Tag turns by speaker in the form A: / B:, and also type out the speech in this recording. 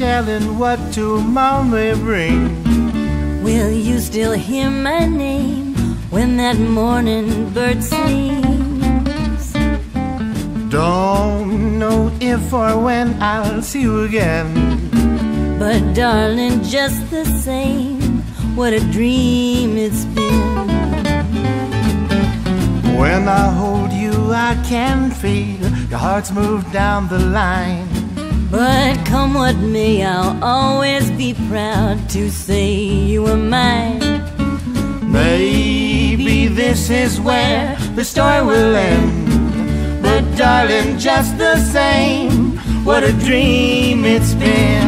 A: what tomorrow may bring.
B: Will you still hear my name when that morning bird sings?
A: Don't know if or when I'll see you again.
B: But darling, just the same, what a dream it's been.
A: When I hold you, I can feel your heart's moved down the line.
B: But come what may, I'll always be proud to say you were mine.
A: Maybe this is where the story will end. But darling, just the same, what a dream it's been.